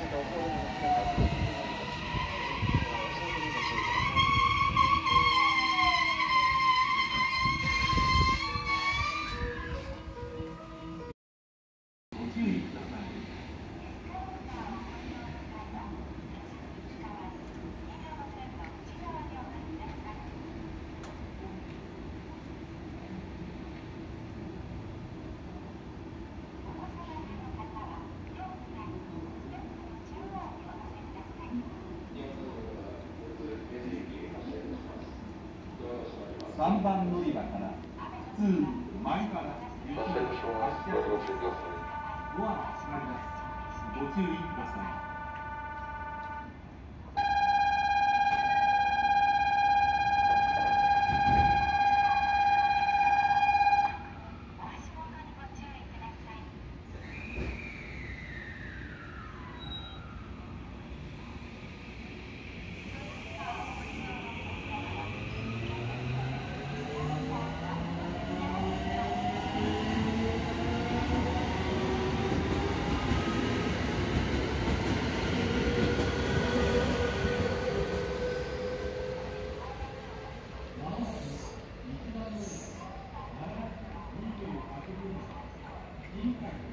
musical 3番乗り場から普通前から雪が発車します。ドアが閉まります。ご注意ください Okay.